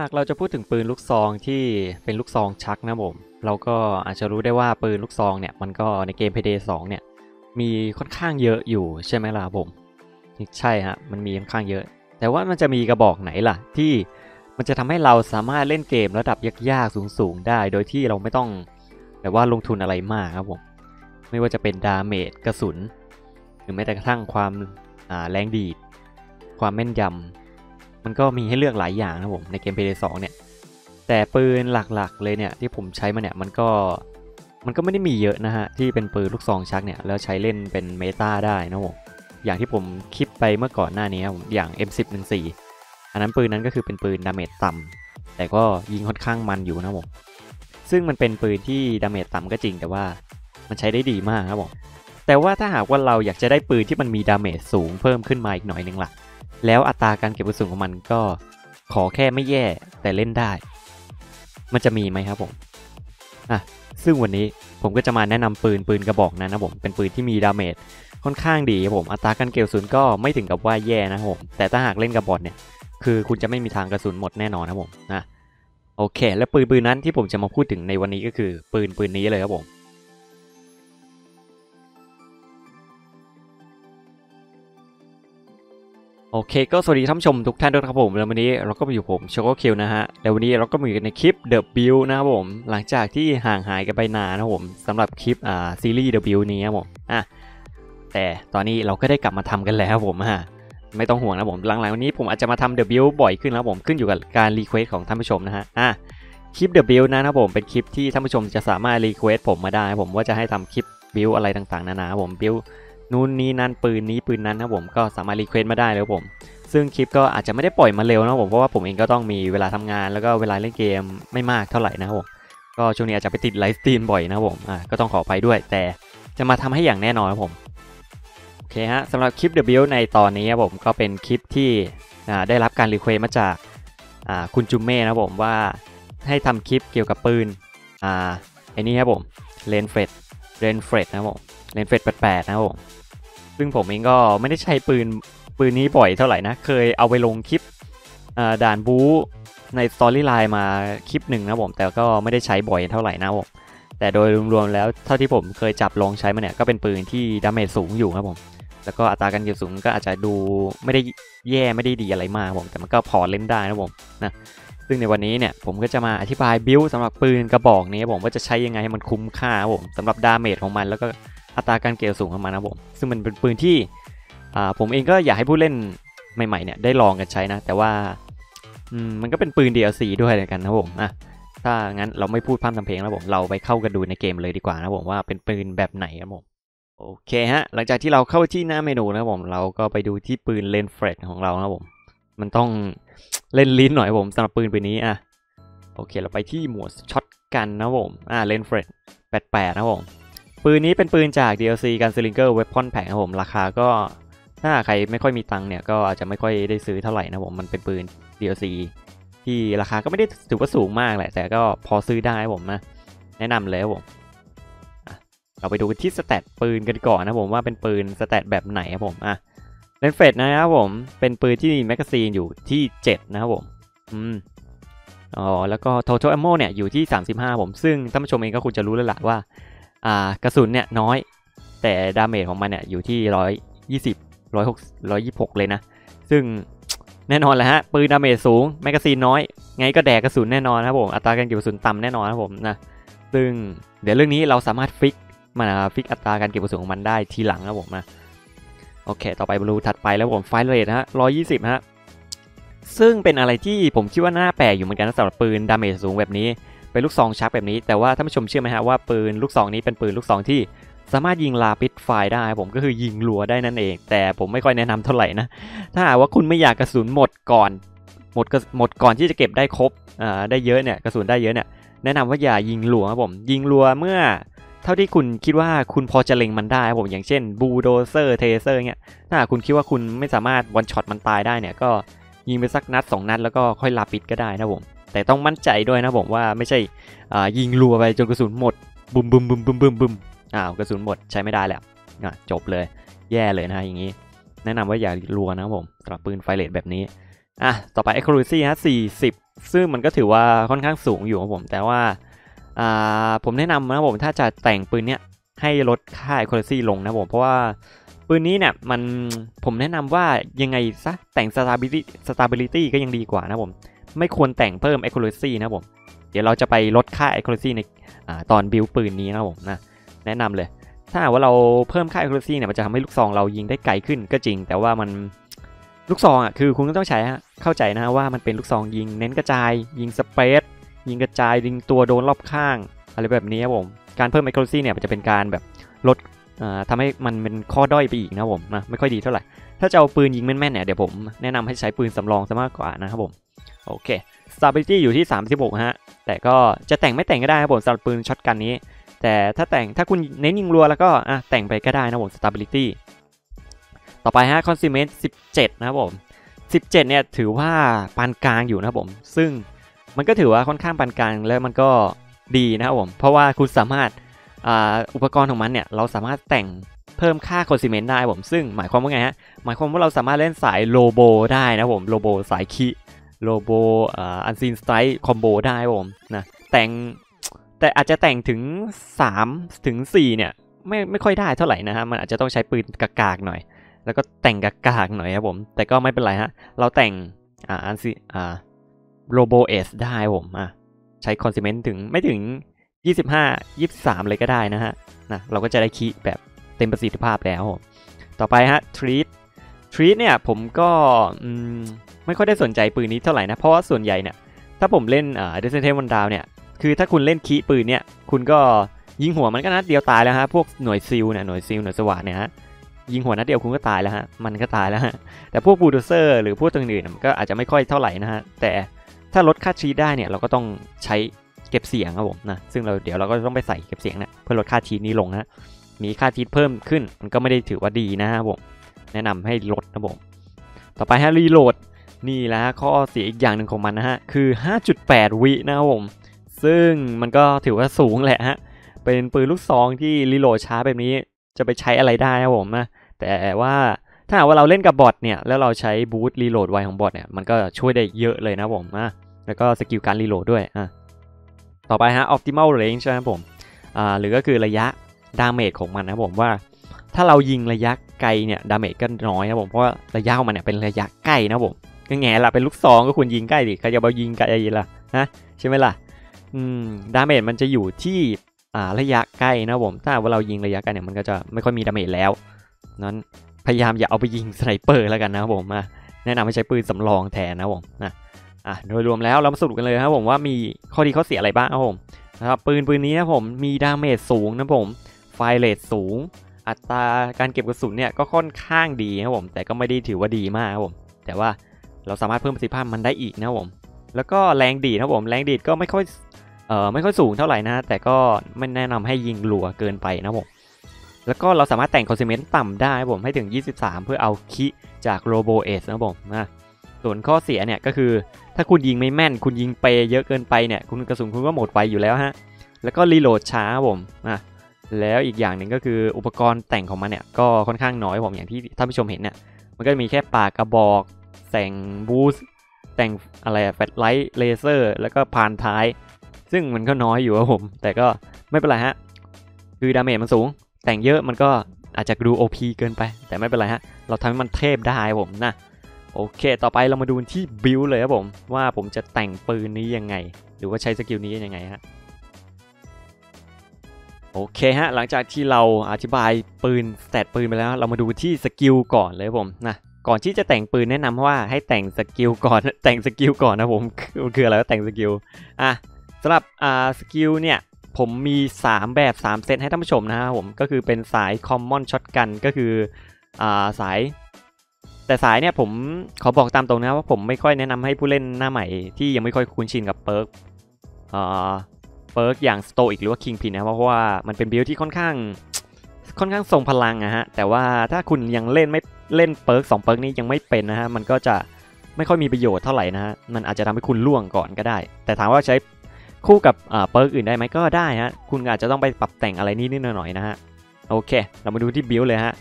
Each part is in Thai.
หากเราจะพูดถึงปืนลูกซองที่เป็นลูกซองชักนะผม เราก็อาจจะรู้ได้ว่าปืนลูกซองเนี่ยมันก็ในเกม Payday 2 เนี่ย มีค่อนข้างเยอะอยู่ใช่ไหมล่ะผม ใช่ฮะมันมีค่อนข้างเยอะ แต่ว่ามันจะมีกระบอกไหนล่ะ ที่มันจะทำให้เราสามารถเล่นเกมระดับยากๆสูงๆได้ โดยที่เราไม่ต้องแบบว่าลงทุนอะไรมากครับผมไม่ว่าจะเป็นดาเมจกระสุน หรือแม้แต่กระทั่งความแรงดีดความแม่นยำ มันก็มีให้เลือกหลายอย่างนะผมในเกม Payday 2เนี่ย แต่ปืนหลักๆเลยเนี่ยที่ผมใช้มาเนี่ยมันก็มันก็ไม่ได้มีเยอะนะฮะ ที่เป็นปืนลูกซองชักเนี่ย แล้วใช้เล่นเป็น meta ได้นะผมอย่างที่ผมคลิปไปเมื่อก่อนหน้านี้ผมอย่าง M1014 อันนั้นปืนนั้นก็คือเป็นปืน damage ต่ำแต่ก็ยิงค่อนข้างมันอยู่นะผมซึ่งมันเป็นปืนที่ damage ต่ำก็จริงแต่ว่ามันใช้ได้ดีมากครับผมแต่ว่าถ้าหากว่าเราอยากจะได้ปืนที่มันมี damage สูงเพิ่มขึ้นมาอีกหน่อยนึงล่ะ แล้วอัตราการเก็บกระสุนของมันก็ขอแค่ไม่แย่แต่เล่นได้ มันจะมีไหมครับผมอะซึ่งวันนี้ผมก็จะมาแนะนำปืนปืนกระบอกนั้นนะผมเป็นปืนที่มี damage ค่อนข้างดีครับผมอัตราการเก็บกระสุนก็ไม่ถึงกับว่าแย่นะครับผมแต่ถ้าหากเล่นกระบอกเนี่ยคือคุณจะไม่มีทางกระสุนหมดแน่นอนนะผมนะโอเค และปืนปืนนั้นที่ผมจะมาพูดถึงในวันนี้ก็คือปืนปืนนี้เลยครับผม โอเคก็สวัสดีท่านผู้ชมทุกท่านด้วยครับผม แล้ววันนี้เราก็มาอยู่ผมโชโกคิวนะฮะแล้ววันนี้เราก็มาอยู่ในคลิป The Build นะครับผม หลังจากที่ห่างหายกันไปนานนะครับผมสำหรับคลิปอ่าซีรีส์ The Build นี้ครับผมอะแต่ตอนนี้เราก็ได้กลับมาทำกันแล้วผมฮะไม่ต้องห่วงนะผมหลังๆวันนี้ผมอาจจะมาทำ The Build บ่อยขึ้นแล้วผมขึ้นอยู่กับการรีเควสของท่านผู้ชมนะฮะอะคลิป The Build นะครับผมเป็นคลิปที่ท่านผู้ชมจะสามารถ request ผมมาได้ผมว่าจะให้ทำคลิป Build อะไรต่างๆนานาผม Build นู่นนี้นั่นปืนนี้ปืนนั้นนะผมก็สามารถ request มาได้เลยผม ซึ่งคลิปก็อาจจะไม่ได้ปล่อยมาเร็วนะผมเพราะว่าผมเองก็ต้องมีเวลาทำงานแล้วก็เวลาเล่นเกมไม่มากเท่าไหร่นะผมก็ช่วงนี้อาจจะไปติด livestream บ่อยนะผมอ่าก็ต้องขออภัยด้วย แต่จะมาทำให้อย่างแน่นอนนะผมโอเคฮะสำหรับคลิป W ในตอนนี้ผมก็เป็นคลิปที่ได้รับการ request มาจากคุณจุมเม่นะผมว่าให้ทำคลิปเกี่ยวกับปืนอ่าไอ้นี่ครับผม Reinfeld Reinfeld นะผม Reinfeld แปดนะผมซึ่งผมเองก็ไม่ได้ใช้ปืนปืนนี้บ่อยเท่าไหร่นะ เคยเอาไปลงคลิปด่านบู๊ใน storyline มาคลิปหนึ่งนะผม แต่ก็ไม่ได้ใช้บ่อยเท่าไหร่นะผม แต่โดยรวมๆแล้วเท่าที่ผมเคยจับลองใช้มาเนี่ย ก็เป็นปืนที่ damage สูงอยู่ครับผม แล้วก็อัตราการเก็บกระสุนก็อาจจะดูไม่ได้แย่ไม่ได้ดีอะไรมากผม แต่มันก็พอเล่นได้นะผมนะ ซึ่งในวันนี้เนี่ยผมก็จะมาอธิบาย build สำหรับปืนกระบอกนี้ผมว่าจะใช้ยังไงให้มันคุ้มค่าผมสำหรับ damage ของมันแล้วก็ อัตราการเก็บกระสุนของมันนะผม ซึ่งมันเป็นปืนที่ผมเองก็อยากให้ผู้เล่นใหม่ๆเนี่ยได้ลองกันใช้นะ แต่ว่ามันก็เป็นปืน DLC ด้วยเหมือนกันนะผมอะถ้างั้นเราไม่พูดพร่ำทำเพลงแล้วผม เราไปเข้ากันดูในเกมเลยดีกว่านะผมว่าเป็นปืนแบบไหนครับผม โอเคฮะ หลังจากที่เราเข้าที่หน้าเมนูนะผม เราก็ไปดูที่ปืน Reinfeld ของเรานะผม มันต้องเล่นลิ้นหน่อยผมสำหรับปืนปืนนี้อะ โอเค เราไปที่หมวด shotgun นะผม อ่า Reinfeld แปดแปดนะผม ปืนนี้เป็นปืนจาก DLC Gunslinger Weapon Pack ครับผม ราคาก็ถ้าใครไม่ค่อยมีตังค์เนี่ยก็อาจจะไม่ค่อยได้ซื้อเท่าไหร่นะผมมันเป็นปืน DLC ที่ราคาก็ไม่ได้ถือว่าสูงมากแหละ แต่ก็พอซื้อได้ผมนะแนะนำเลยครับผมเราไปดูที่ stat ปืนกันก่อนนะผมว่าเป็นปืน stat แบบไหนครับผมอะ Reinfeld นะครับผมเป็นปืนที่มี magazine อยู่ที่ 7 นะครับผมอืมอ๋อแล้วก็ total ammo เนี่ยอยู่ที่ 35 ผม ซึ่งท่านผู้ชมเองก็คงจะรู้แล้วล่ะว่า กระสุนเนี่ยน้อย แต่ damage ของมันเนี่ยอยู่ที่ 120ร้อยหกร้อยยี่หกเลยนะ ซึ่งแน่นอนแหละฮะ ปืน damage สูง magazine น้อย ไงก็แดกกระสุนแน่นอนครับผม อัตราการเก็บกระสุนต่ำแน่นอนครับผมนะ ซึ่งเดี๋ยวเรื่องนี้เราสามารถ fix มา fix อัตราการเก็บกระสุนของมันได้ทีหลังครับผมนะ โอเค ต่อไปดูถัดไปแล้วผม fire rate ฮะร้อยยี่สิบฮะ ซึ่งเป็นอะไรที่ผมคิดว่าน่าแปลกอยู่เหมือนกันสำหรับปืน damage สูงแบบนี้ เป็นลูกซองชักแบบนี้ แต่ว่าท่านผู้ชมเชื่อไหมฮะว่าปืนลูกซองนี้เป็นปืนลูกซองที่สามารถยิง rapid fire ได้ผมก็คือยิงรัวได้นั่นเอง แต่ผมไม่ค่อยแนะนำเท่าไหร่นะ ถ้าหากว่าคุณไม่อยากกระสุนหมดก่อน หมดหมดก่อนที่จะเก็บได้ครบอ่าได้เยอะเนี่ยกระสุนได้เยอะเนี่ยแนะนำว่าอย่ายิงรัวครับผม ยิงรัวเมื่อ เท่าที่คุณคิดว่าคุณพอจะเล็งมันได้ผมอย่างเช่น Bulldozer Taser เนี่ยถ้าคุณคิดว่าคุณไม่สามารถ one shot มันตายได้เนี่ยก็ยิงไปสักนัด 2 นัดแล้วก็ค่อย rapid ก็ได้นะผม แต่ต้องมั่นใจด้วยนะผมว่าไม่ใช่ยิงรัวไปจนกระสุนหมดบุมบุมบุมบุมบุมบุมอ้าวกระสุนหมดใช้ไม่ได้แล้วจบเลยแย่เลยนะอย่างนี้ แนะนำว่าอย่ารัวนะผมสำหรับปืนไฟเลตแบบนี้อะต่อไป accuracy ฮะ40 ซึ่งมันก็ถือว่าค่อนข้างสูงอยู่ครับผมแต่ว่าอ่าผมแนะนำนะผมถ้าจะแต่งปืนเนี้ยให้ลดค่า accuracy ลงนะผมเพราะว่าปืนนี้เนี่ยมันผมแนะนำว่ายังไงซะแต่ง stability stability ก็ยังดีกว่านะผม ไม่ควรแต่งเพิ่ม accuracy นะผม เดี๋ยวเราจะไปลดค่า accuracy ในอตอนบิวปืนนี้นะผมนะแนะนำเลย ถ้าว่าเราเพิ่มค่า accuracy เนี่ยมันจะทำให้ลูกซองเรายิงได้ไกลขึ้นก็จริง แต่ว่ามันลูกซองอะคือคุณก็ต้องใช้ฮะเข้าใจนะว่ามันเป็นลูกซองยิงเน้นกระจาย ยิงสเปซยิงกระจายยิงตัวโดนรอบข้าง อะไรแบบนี้ครับผม การเพิ่ม accuracy เนี่ยมันจะเป็นการแบบลดอ่าทำให้มันเป็นข้อด้อยไปอีกนะผมนะไม่ค่อยดีเท่าไหร่ ถ้าจะเอาปืนยิงแม่นๆเนี่ยเดี๋ยวผมแนะนำให้ใช้ปืนสำรองซะมากกว่านะครับผม โอเค stability อยู่ที่ 36 ฮะ แต่ก็จะแต่งไม่แต่งก็ได้ครับผมสำหรับปืนช็อตกันนี้ แต่ถ้าแต่งถ้าคุณเน้นยิงรัวแล้วก็อะแต่งไปก็ได้นะผม stability ต่อไปฮะ consummate 17 นะครับผม 17 เนี่ยถือว่าปานกลางอยู่นะครับผม ซึ่งมันก็ถือว่าค่อนข้างปานกลางแล้วมันก็ดีนะครับผม เพราะว่าคุณสามารถอุปกรณ์ของมันเนี่ยเราสามารถแต่งเพิ่มค่า consummate ได้ผม ซึ่งหมายความว่าไงฮะ หมายความว่าเราสามารถเล่นสาย low blow ได้นะผม low blow สาย crit low blow unseen strike combo ได้ผมนะแต่งแต่อาจจะแต่งถึง 3 ถึง 4 เนี่ย ไม่ไม่ค่อยได้เท่าไหร่นะฮะ มันอาจจะต้องใช้ปืนกากๆหน่อย แล้วก็แต่งกากๆหน่อยครับผม แต่ก็ไม่เป็นไรฮะ เราแต่งอ่า unseen อ่า low blow ace ได้ผมอะใช้ concealment ถึงไม่ถึง 25 23 เลยก็ได้นะฮะนะเราก็จะได้คีแบบเต็มประสิทธิภาพแล้วผมต่อไปฮะ threat threat เนี่ยผมก็อืม ไม่ค่อยได้สนใจปืนนี้เท่าไหร่นะ เพราะว่าส่วนใหญ่เนี่ย ถ้าผมเล่นอ่า Death Sentence One Down เนี่ย คือถ้าคุณเล่นคีปืนเนี่ย คุณก็ยิงหัวมันก็นัดเดียวตายแล้วฮะ พวกหน่วย Shield เนี่ย หน่วย Shield หน่วยสวัสดเนี่ยฮะ ยิงหัวนัดเดียวคุณก็ตายแล้วฮะ มันก็ตายแล้วฮะ แต่พวกบูดเซอร์หรือพวกตัวอื่นมันก็อาจจะไม่ค่อยเท่าไหร่นะฮะ แต่ถ้าลดค่าชีดได้เนี่ย เราก็ต้องใช้เก็บเสียงครับผมนะ ซึ่งเราเดี๋ยวเราก็ต้องไปใส่เก็บเสียงเนี่ยเพื่อลดค่าชีดนี้ลงนะมีค่าชีเพิ่มขึ้น มันก็ไม่ได้ถือว่าดีนะครับผม แนะนำให้ลดนะผม ต่อไปฮะ reload นี่แหละข้อเสียอีกอย่างหนึ่งของมันนะฮะ คือ 5.8 วินะครับผม ซึ่งมันก็ถือว่าสูงแหละฮะ เป็นปืนลูกซองที่ reload ช้าแบบนี้จะไปใช้อะไรได้นะผมนะแต่ว่าถ้าหากว่าเราเล่นกับ bot เนี่ย แล้วเราใช้ boost reload ไวของ bot เนี่ย มันก็ช่วยได้เยอะเลยนะผมนะแล้วก็ skill การ reload ด้วยอะต่อไปฮะ optimal range นะครับผมอ่าหรือก็คือระยะ damage ของมันนะผมว่า ถ้าเรายิงระยะไกลเนี่ย damage ก็น้อยนะผมเพราะว่าระยะของมันเนี่ยเป็นระยะใกล้นะผม ก็แหงล่ะเป็นลูกซองก็ควรยิงใกล้ดิใครจะมายิงไกลล่ะนะใช่ไหมล่ะอืม damage มันจะอยู่ที่อ่าระยะใกล้นะผมถ้าว่าเรายิงระยะไกลเนี่ยมันก็จะไม่ค่อยมี damage แล้วนั้นพยายามอย่าเอาไปยิง sniper แล้วกันนะครับผมอะแนะนำให้ใช้ปืนสำรองแทนนะผมนะอะโดยรวมแล้วเรามาสรุปกันเลยครับผมว่ามีข้อดีข้อเสียอะไรบ้างครับผมนะครับปืนปืนนี้นะผมมี damage สูงนะผม fire rate สูง อัตราการเก็บกระสุนเนี่ยก็ค่อนข้างดีนะครับผมแต่ก็ไม่ได้ถือว่าดีมากครับผมแต่ว่า เราสามารถเพิ่มประสิทธิภาพมันได้อีกนะผมแล้วก็แรงดีดนะผมแรงดีดก็ไม่ค่อยเอ่อไม่ค่อยสูงเท่าไหร่นะแต่ก็ไม่แนะนำให้ยิงรัวเกินไปนะผมแล้วก็เราสามารถแต่ง concealment ต่ำได้ผมให้ถึง 23 เพื่อเอา crit จาก Low Blow Ace นะผมนะส่วนข้อเสียเนี่ยก็คือถ้าคุณยิงไม่แม่น คุณยิงเป๋เยอะเกินไปเนี่ยคุณกระสุนคุณก็หมดไปอยู่แล้วฮะแล้วก็ reload ช้าผมนะแล้วอีกอย่างหนึ่งก็คืออุปกรณ์แต่งของมันเนี่ยก็ค่อนข้างน้อยผมอย่างที่ท่านผู้ชมเห็นเนี่ยมันก็มีแค่ปากกระบอก แต่ง boost แต่งอะไรอะ flashlight เลเซอร์แล้วก็พานท้าย ซึ่งมันก็น้อยอยู่ครับผม แต่ก็ไม่เป็นไรฮะ คือ damage มันสูง แต่งเยอะมันก็อาจจะดู OP เกินไป แต่ไม่เป็นไรฮะ เราทำให้มันเทพได้ครับผมนะ โอเค ต่อไปเรามาดูที่ build เลยครับผม ว่าผมจะแต่งปืนนี้ยังไง หรือว่าใช้ skill นี้ยังไงฮะโอเคฮะ หลังจากที่เราอธิบายปืน stat ปืนไปแล้ว เรามาดูที่ skill ก่อนเลยครับผมนะ ก่อนที่จะแต่งปืนแนะนำว่าให้แต่ง skill ก่อนแต่ง skill ก่อนนะผมคืออะไรก็แต่ง skill อะสำหรับอ่า skill เนี่ยผมมี 3 แบบ 3 เซตให้ท่านผู้ชมนะครับผมก็คือเป็นสาย Common Shotgun ก็คืออ่าสาย แต่สายเนี่ยผมขอบอกตามตรงนะว่าผมไม่ค่อยแนะนำให้ผู้เล่นหน้าใหม่ที่ยังไม่ค่อยคุ้นชินกับ perk อ่า perk อย่างสโตอีกหรือว่า Kingpin นะเพราะว่ามันเป็น build ที่ค่อนข้างค่อนข้างทรงพลังอะฮะแต่ว่าถ้าคุณยังเล่นไม่ เล่น perk สอง perk นี้ยังไม่เป็นนะฮะมันก็จะไม่ค่อยมีประโยชน์เท่าไหร่นะฮะมันอาจจะทำให้คุณร่วงก่อนก็ได้ แต่ถามว่าใช้คู่กับอ่า perk อื่นได้ไหมก็ได้ฮะคุณอาจจะต้องไปปรับแต่งอะไรนิดหน่อยนะฮะโอเค เรามาดูที่ build เลยฮะ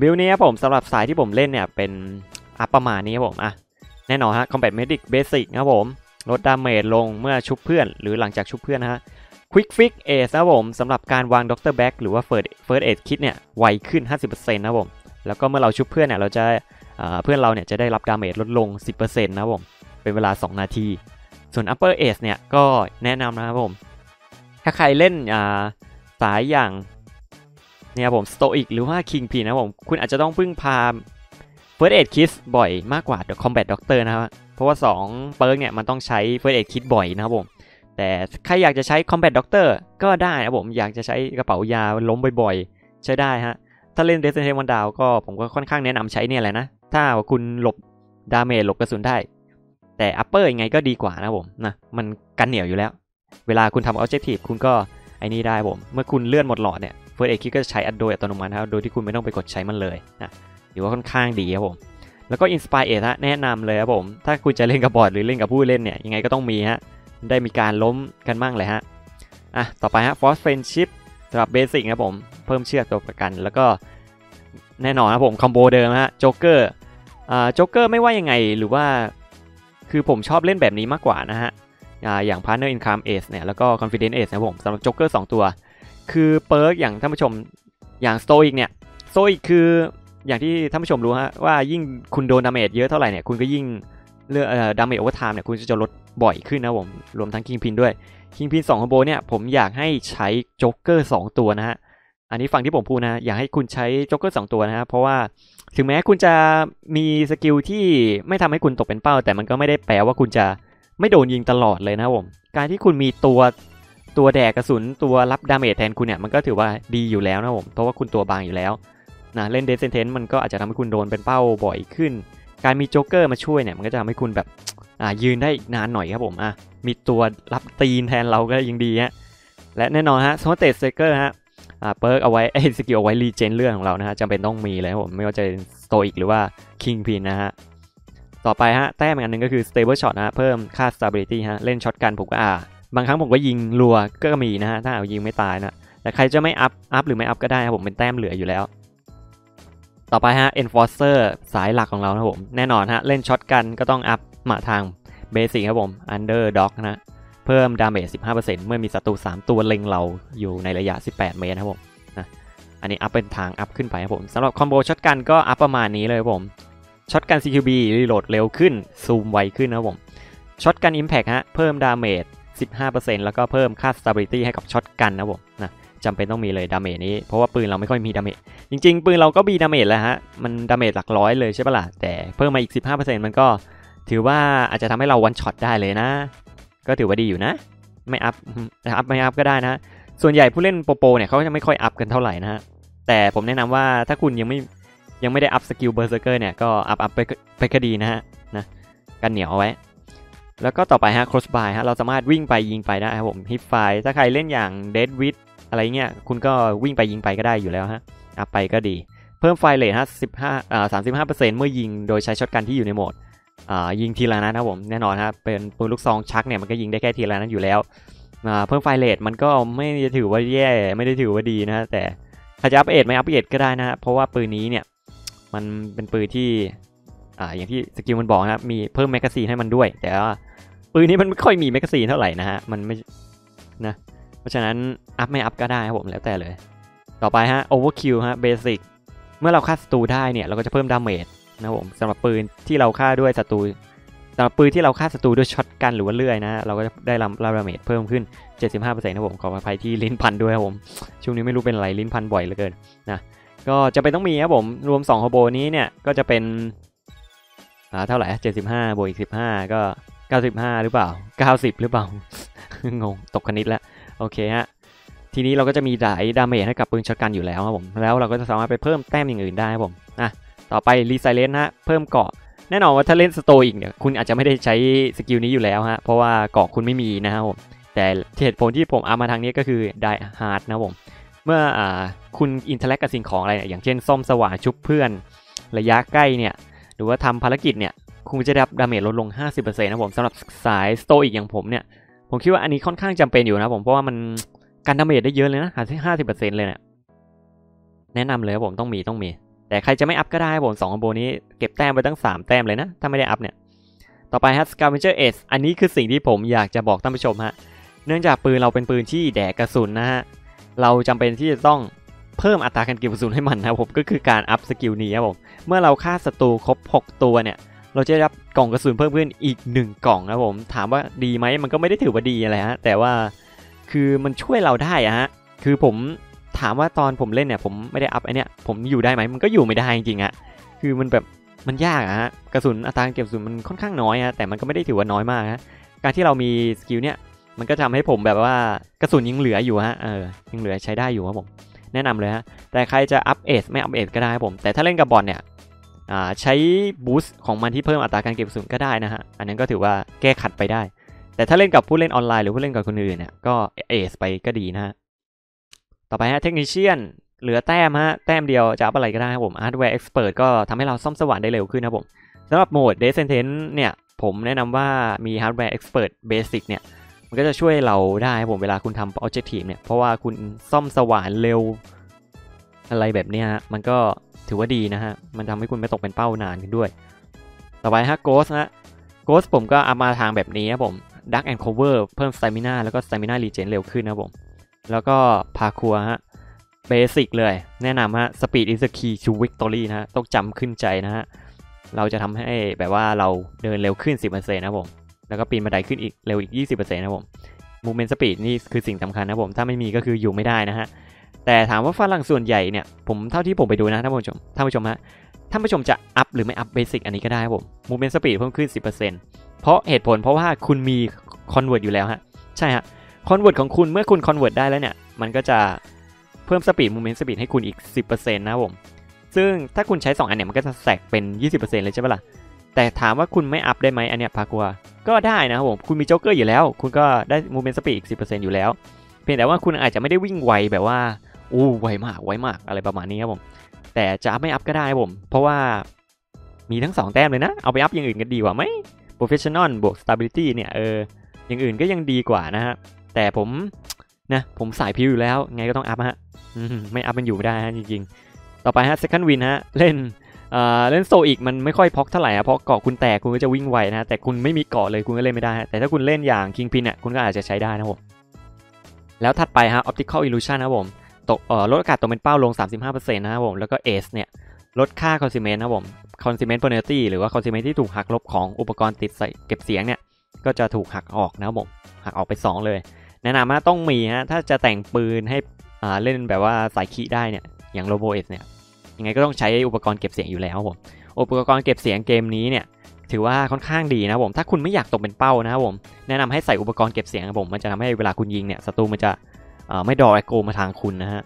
build นี้ครับผมสำหรับสายที่ผมเล่นเนี่ยเป็นอัพประมาณนี้ครับผมอะแน่นอนฮะ combat medic basic นะครับผมลด damage ลงเมื่อชุบเพื่อน หรือหลังจากชุบเพื่อนนะฮะ Quick Fix Ace นะครับผมสำหรับการวาง Doctor Bag หรือว่า First First Aid Kit เนี่ยไวขึ้น 50%นะครับผม แล้วก็เมื่อเราชุบเพื่อนเนี่ยเราจะเพื่อนเราเนี่ยจะได้รับ damage ลดลง 10%นะผมเป็นเวลา 2 นาที ส่วน Uppers Ace เนี่ยก็แนะนำนะครับผม ถ้าใครเล่นสายอย่างเนี่ยผม Stoic หรือว่า Kingpin นะผม คุณอาจจะต้องพึ่งพา First Aid Kit บ่อยมากกว่า The Combat Doctor นะครับเพราะว่า 2 perk เนี่ยมันต้องใช้ First Aid Kit บ่อยนะครับผมแต่ใครอยากจะใช้ Combat Doctor ก็ได้นะผมอยากจะใช้กระเป๋ายาล้มบ่อยๆ ใช้ได้ฮะ ถ้าเล่น Resident Evil ดาวก็ผมก็ค่อนข้างแนะนำใช้เนี่ยแหละนะ ถ้าคุณหลบ damage หลบกระสุนได้ แต่ Uppers ยังไงก็ดีกว่านะผมนะมันกันเหนียวอยู่แล้ว เวลาคุณทำ Objective คุณก็ไอ้นี่ได้ผม เมื่อคุณเลือดหมดหลอดเนี่ย First Aid Kit ก็จะใช้โดยอัตโนมัตินะครับโดยที่คุณไม่ต้องไปกดใช้มันเลยนะถือว่าค่อนข้างดีครับผมแล้วก็ Inspire ฮะแนะนำเลยครับผม ถ้าคุณจะเล่นกับ bot หรือเล่นกับผู้เล่นเนี่ยยังไงก็ต้องมีฮะได้มีการล้มกันบ้างเลยฮะอะต่อไปฮะ Forced Friendship ส สำหรับ basic ครับผม เพิ่มเชือกตัวประกัน แล้วก็แน่นอนครับผม combo เดิมฮะโจ๊กเกอร์อ่าโจ๊กเกอร์ไม่ว่ายังไงหรือว่า คือผมชอบเล่นแบบนี้มากกว่านะฮะอ่าอย่าง Partners in Crime Ace เนี่ยแล้วก็ Confident Ace นะผมสำหรับโจ๊กเกอร์2ตัว คือ perk อย่างท่านผู้ชมอย่าง Stoic เนี่ย Stoic คืออย่างที่ท่านผู้ชมรู้ฮะว่ายิ่งคุณโดน damage เยอะเท่าไหร่เนี่ยคุณก็ยิ่งเรื่อง damage over time เนี่ยคุณจะลดบ่อยขึ้นนะผมรวมทั้ง Kingpin ด้วย Kingpin สอง combo เนี่ยผมอยากให้ใช้โจ๊กเกองตัวนะฮะอันนี้ฟังที่ผมพูดนะ อยากให้คุณใช้โจ๊กเกองตัวนะฮะเพราะว่าถึงแม้คุณจะมี skill ที่ไม่ทำให้คุณตกเป็นเป้า แต่มันก็ไม่ได้แปลว่าคุณจะไม่โดนยิงตลอดเลยนะผม การที่คุณมีตัวตัวแดกกระสุนตัวรับ damage แทนคุณเนี่ยมันก็ถือว่าดีอยู่แล้วนะผม เพราะว่าคุณตัวบางอยู่แล้วนะเล่น Death Sentence มันก็อาจจะทำให้คุณโดนเป็นเป้าบ่อยขึ้น การมีโจ๊กเกอร์มาช่วยเนี่ยมันก็จะทำให้คุณแบบ อ่ายืนได้อีกนานหน่อยครับผมอะมีตัวรับตีนแทนเราก็ยังดีฮะและแน่นอนฮะ Hostage Taker ฮะอ่า perk เอาไว้ไอ้ skill เอาไว้รีเจนเรื่องของเรานะฮะจำเป็นต้องมีเลยครับผมไม่ว่าจะสโตอิกหรือว่า Kingpin นะฮะต่อไปฮะแต้มอีกอันหนึ่งก็คือ stable shot นะฮะเพิ่มค่า stability ฮะเล่น shotgun ผมก็อ่าบางครั้งผมก็ยิงรัวก็มีนะฮะถ้าเอายิงไม่ตายนะแต่ใครจะไม่อัพอัพหรือไม่อัพก็ได้ครับผมเป็นแต้มเหลืออยู่แล้ว ต่อไปฮะ enforcer สายหลักของเรานะผมแน่นอนฮะเล่น shotgun ก็ต้องอัพ มาทาง basic ครับผม Underdog นะ เพิ่ม damage 15%เมื่อมีศัตรู 3 ตัวเล็งเราอยู่ในระยะ 18 เมตรครับผมนะอันนี้อัพเป็นทางอัพขึ้นไปครับผมสำหรับ combo shotgun ก็อัพประมาณนี้เลยครับผมช็อตกัน CQB รีโหลดเร็วขึ้น ซูมไวขึ้นนะครับผมช็อตกัน Impact ฮะเพิ่ม damage 15%แล้วก็เพิ่มค่า stability ให้กับ shotgun นะผมนะจำเป็นต้องมีเลย damage นี้ เพราะว่าปืนเราไม่ค่อยมี damage จริง ๆ ปืนเราก็มี damage แล้วฮะมัน damage หลักร้อยเลยใช่ปะล่ะแต่เพิ่มมาอีก 15%มันก็ ถือว่าอาจจะทำให้เรา one shot ได้เลยนะ ก็ถือว่าดีอยู่นะ ไม่อัพอัพไม่อัพก็ได้นะ ส่วนใหญ่ผู้เล่นโปรโปรเนี่ยเขาจะไม่ค่อยอัพกันเท่าไหร่นะฮะ แต่ผมแนะนำว่าถ้าคุณยังไม่ยังไม่ได้อัพ skill Berserker เนี่ยก็อัพอัพไปไปก็ดีนะฮะนะกันเหนียวเอาไว้ แล้วก็ต่อไปฮะ close by ฮะเราสามารถวิ่งไปยิงไปได้ครับผม hip fire ถ้าใครเล่นอย่าง Death Wish อะไรเงี้ยคุณก็วิ่งไปยิงไปก็ได้อยู่แล้วฮะอัพไปก็ดี เพิ่ม fire rate ฮะ15อ่า35%เมื่อยิงโดยใช้ shotgun ที่อยู่ในโหมด ยิงทีละนัดนะครับผมแน่นอนครับเป็นปืนลูกซองชักเนี่ยมันก็ยิงได้แค่ทีละนัดอยู่แล้วเพิ่ม fire rate มันก็ไม่ได้ถือว่าแย่ไม่ได้ถือว่าดีนะแต่ถ้าจะอัพเอสไม่อัพเอสก็ได้นะฮะเพราะว่าปืนนี้เนี่ยมันเป็นปืนที่อ่าอย่างที่ skill มันบอกนะครับมีเพิ่ม magazine ให้มันด้วย แต่ว่าปืนนี้มันไม่ค่อยมี magazine เท่าไหร่นะฮะมันไม่นะเพราะฉะนั้นอัพไม่อัพก็ได้ครับผมแล้วแต่เลย ต่อไปฮะ overkill ฮะ basic เมื่อเราฆ่าศัตรูได้เนี่ยเราก็จะเพิ่ม damage นะครับผมสำหรับปืนที่เราฆ่าด้วยศัตรูสำหรับปืนที่เราฆ่าศัตรูด้วย shotgun หรือว่าเลื่อยนะเราก็จะได้รับ damage เพิ่มขึ้น 75%นะผมขออภัยที่ลิ้นพันด้วยครับผมช่วงนี้ไม่รู้เป็นอะไรลิ้นพันบ่อยเหลือเกินนะก็จะเป็นต้องมีครับผมรวม2 combo นี้เนี่ยก็จะเป็นอ่าเท่าไหร่75บวกอีก15 ก็ 95 หรือเปล่า 90 หรือเปล่างงตกคณิตแล้วโอเคฮะทีนี้เราก็จะมีได้ damage ให้กับปืน shotgun อยู่แล้วครับผมแล้วเราก็จะสามารถไปเพิ่มแต้มอย่างอื่นได้ครับผมอะ ต่อไป Resilience ฮะเพิ่มเกราะแน่นอนว่าถ้าเล่นสโตอีกเนี่ยคุณอาจจะไม่ได้ใช้ skill นี้อยู่แล้วฮะเพราะว่าเกราะคุณไม่มีนะครับผมแต่เหตุผลที่ผมเอามาทางนี้ก็คือ Die Hard นะผมเมื่ออคุณ interact กับสิ่งของอะไรเนี่ยอย่างเช่นซ่อมสว่านชุบเพื่อน ระยะใกล้เนี่ยหรือว่าทำภารกิจเนี่ยคุณจะได้รับ damage ลดลง 50%นะผมสำหรับสายสโตอีกอย่างผมเนี่ยผมคิดว่าอันนี้ค่อนข้างจำเป็นอยู่นะผมเพราะว่ามันกัน damage ได้เยอะเลยนะหาที่ห้าสิบเปอร์เซ็นต์เลยเนี่ยแนะนำเลยผมต้องมีต้องมี แต่ใครจะไม่อัพก็ได้ผมสอง combo นี้เก็บแต้มไปตั้งสามแต้มเลยนะ ถ้าไม่ได้อัพเนี่ย ต่อไปฮะ Scavenger Ace อันนี้คือสิ่งที่ผมอยากจะบอกท่านผู้ชมฮะ เนื่องจากปืนเราเป็นปืนที่แดกกระสุนนะฮะ เราจำเป็นที่จะต้องเพิ่มอัตราการเก็บกระสุนให้มันนะผมก็คือการอัพ skill นี้ครับผม เมื่อเราฆ่าศัตรูครบ 6 ตัวเนี่ย เราจะได้รับกล่องกระสุนเพิ่มขึ้นอีก 1 กล่องนะผม ถามว่าดีไหมมันก็ไม่ได้ถือว่าดีอะไรฮะ แต่ว่าคือมันช่วยเราได้อะฮะ คือผม ถามว่าตอนผมเล่นเนี่ยผมไม่ได้อัพไอ้เนี่ยผมอยู่ได้ไหมมันก็อยู่ไม่ได้จริงๆอะคือมันแบบมันยากอะฮะกระสุนอัตราการเก็บกระสุนมันค่อนข้างน้อยฮะแต่มันก็ไม่ได้ถือว่าน้อยมากฮะการที่เรามี skill เนี่ยมันก็ทำให้ผมแบบว่ากระสุนยังเหลืออยู่ฮะเออยังเหลือใช้ได้อยู่ครับผมแนะนำเลยฮะแต่ใครจะอัพ ace ไม่อัพ ace ก็ได้ครับผม แต่ถ้าเล่นกับ bot เนี่ยใช้ boost ของมันที่เพิ่มอัตราการเก็บกระสุนก็ได้นะฮะอันนั้นก็ถือว่าแก้ขัดไปได้ แต่ถ้าเล่นกับผู้เล่นออนไลน์หรือผู้เล่นกับคนอื่นเนี่ยก็ ace ไปก็ดีนะฮะ ต่อไปฮะ Technician เหลือแต้มฮะ แต้มเดียวจะอัพอะไรก็ได้ครับผม Hardware Expert ก็ทำให้เราซ่อมสว่านได้เร็วขึ้นนะผมสำหรับ mode Death Sentence เนี่ยผมแนะนำว่ามี Hardware Expert basic เนี่ยมันก็จะช่วยเราได้ครับผมเวลาคุณทำ objective เนี่ยเพราะว่าคุณซ่อมสว่านเร็ว อะไรแบบนี้ฮะมันก็ถือว่าดีนะฮะ มันทำให้คุณไม่ตกเป็นเป้านานขึ้นด้วย ต่อไปฮะ Ghost ฮะ Ghost ผมก็เอามาทางแบบนี้ครับผม Duck and Cover เพิ่ม Stamina แล้วก็ Stamina Regen เร็วขึ้นนะครับผม แล้วก็ Parkour ฮะ basic เลย แนะนำฮะ Speed is the key to victory นะฮะต้องจำขึ้นใจนะฮะ เราจะทำให้แบบว่าเราเดินเร็วขึ้น 10%นะครับผม แล้วก็ปีนบันไดขึ้นอีกเร็วอีก 20%นะครับผม Movement Speed นี่คือสิ่งสำคัญนะผม ถ้าไม่มีก็คืออยู่ไม่ได้นะฮะ แต่ถามว่าฝรั่งส่วนใหญ่เนี่ย ผมเท่าที่ผมไปดูนะท่านผู้ชมท่านผู้ชมฮะท่านผู้ชมจะอัพหรือไม่อัพ basic อันนี้ก็ได้ครับผม Movement Speed เพิ่มขึ้น 10%เพราะเหตุผลเพราะว่าคุณมี Convert อยู่แล้วฮะใช่ฮะ Convert ของคุณเมื่อคุณ Convert ได้แล้วเนี่ย มันก็จะเพิ่ม Speed Movement Speed ให้คุณอีก 10%นะครับผม ซึ่งถ้าคุณใช้ 2 อันเนี่ยมันก็จะแสกเป็น 20%เลยใช่ปะล่ะ แต่ถามว่าคุณไม่อัพได้ไหมอันเนี้ยพากัวก็ได้นะครับผม คุณมีโจ๊กเกอร์อยู่แล้ว คุณก็ได้ Movement Speed อีก 10%อยู่แล้ว เพียงแต่ว่าคุณอาจจะไม่ได้วิ่งไวแบบว่าอู้ไวมากไวมากอะไรประมาณนี้ครับผม แต่จะอัพไม่อัพก็ได้ครับผม เพราะว่ามีทั้ง 2 แต้มเลยนะ เอาไปอัพอย่างอื่นก็ดีกว่าไหม Professional บวก Stability เนี่ยเอออย่างอื่นก็ยังดีกว่านะฮะ แต่ผมนะผมสายพิวอยู่แล้ว ไงก็ต้องอัพฮะไม่อัพมันอยู่ไม่ได้ฮะจริงๆ ต่อไปฮะ Second Win ฮะ เล่นเอ่อเล่นโซอีกมันไม่ค่อยพอกเท่าไหร่อะเพราะเกาะคุณแตกคุณก็จะวิ่งไวนะแต่คุณไม่มีเกาะเลยคุณก็เล่นไม่ได้แต่ถ้าคุณเล่นอย่าง King Pin เนี่ยคุณก็อาจจะใช้ได้นะผมแล้วถัดไปฮะ Optical Illusion นะผมตกเอ่อลดอากาศตกเป็นเป้าลง 35%นะครับผมแล้วก็ Ace เนี่ยลดค่า Consument นะครับผม Consument Penalty หรือว่า Consument ที่ถูกหักลบของอุปกรณ์ติดใส่เก็บเสียงเนี่ยก็จะถูกหักออกนะครับผมหักออกไป 2 เลย แนะนำว่าต้องมีฮะถ้าจะแต่งปืนให้อ่าเล่นแบบว่าสายคีได้เนี่ยอย่าง Robo S เนี่ยยังไงก็ต้องใช้อุปกรณ์เก็บเสียงอยู่แล้วผมอุปกรณ์เก็บเสียงเกมนี้เนี่ยถือว่าค่อนข้างดีนะผม ถ้าคุณไม่อยากตกเป็นเป้านะครับผม แนะนำให้ใส่อุปกรณ์เก็บเสียงครับผม มันจะทำให้เวลาคุณยิงเนี่ยศัตรูมันจะอ่อไม่ดอแอโกมาทางคุณนะฮะ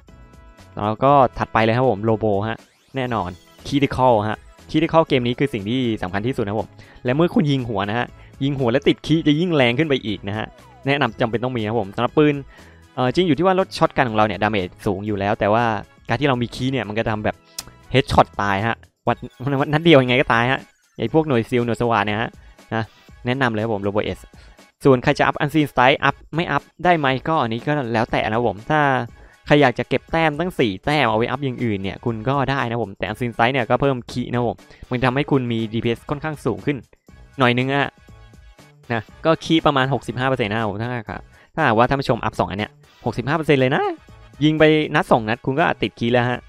แล้วก็ถัดไปเลยครับผมโลโบฮะ แน่นอนคีติคอลฮะคีติคอลเกมนี้คือสิ่งที่สำคัญที่สุดนะผม และเมื่อคุณยิงหัวนะฮะ ยิงหัวแล้วติดคีจะยิ่งแรงขึ้นไปอีกนะฮะ แนะนำจำเป็นต้องมีนะครับผมสำหรับปืนจริงอยู่ที่ว่ารถช็อตกันของเราเนี่ยดาเมจสูงอยู่แล้ว แต่ว่าการที่เรามีคีเนี่ยมันก็ทำแบบเฮดช็อตตายฮะวัดวัดนัดเดียวยังไงก็ตายฮะไอ้พวกหน่วยซิลหน่วยสวาเนี่ยฮะนะแนะนำเลยครับผมโรโบเอสส่วนใครจะอัพ Unseen Strike อัพไม่อัพได้ไหมก็อันนี้ก็แล้วแต่นะผมถ้าใครอยากจะเก็บแต้มตั้ง 4 แต้มเอาไว้อัพอย่างอื่นเนี่ยคุณก็ได้นะผมแต่ Unseen Strike เนี่ยก็เพิ่มคีนะผมมันทำให้คุณมี DPS ค่อนข้างสูงขึ้น หน่อยนึงอะ นะก็คีประมาณ 65%นะผมถ้าครับถ้าหากว่าท่านผู้ชมอัพ 2 อันเนี้ย65%เลยนะ ยิงไปนัด 2 นัดคุณก็ติดคีแล้วฮะ